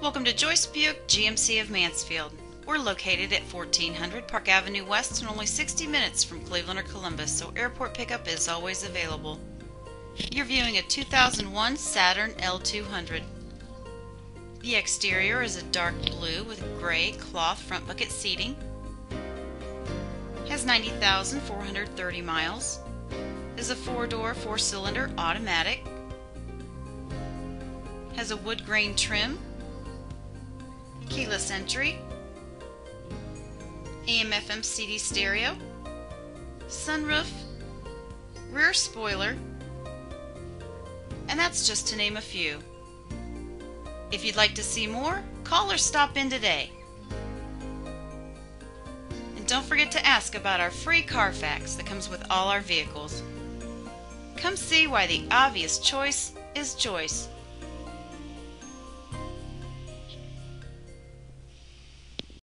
Welcome to Joyce Buick GMC of Mansfield. We're located at 1400 Park Avenue West and only 60 minutes from Cleveland or Columbus, so airport pickup is always available. You're viewing a 2001 Saturn L200. The exterior is a dark blue with gray cloth front bucket seating. Has 90,430 miles. Is a four-door, four-cylinder automatic. Has a wood grain trim. Keyless entry. AM FM CD stereo. Sunroof. Rear spoiler. And that's just to name a few. If you'd like to see more, call or stop in today. And don't forget to ask about our free Carfax that comes with all our vehicles. Come see why the obvious choice is Joyce.